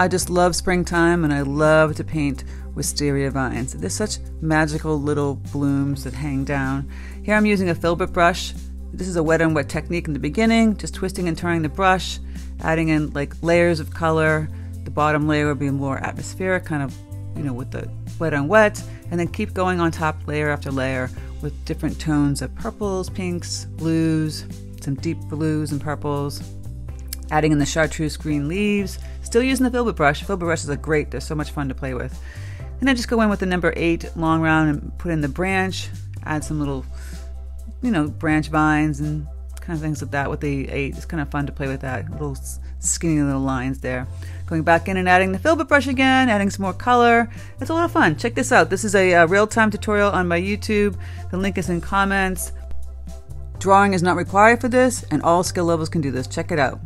I just love springtime and I love to paint wisteria vines. They're such magical little blooms that hang down. Here I'm using a filbert brush. This is a wet on wet technique in the beginning, just twisting and turning the brush, adding in like layers of color. The bottom layer will be more atmospheric, kind of, you know, with the wet on wet, and then keep going on top layer after layer with different tones of purples, pinks, blues, some deep blues and purples. Adding in the chartreuse green leaves, still using the filbert brush. Filbert brushes are great, they're so much fun to play with. And I just go in with the number eight long round and put in the branch, add some little, you know, branch vines and kind of things like that with the eight. It's kind of fun to play with that, little skinny little lines there. Going back in and adding the filbert brush again, adding some more color. It's a lot of fun. Check this out. This is a, a real-time tutorial on my YouTube. The link is in comments. Drawing is not required for this, and all skill levels can do this. Check it out.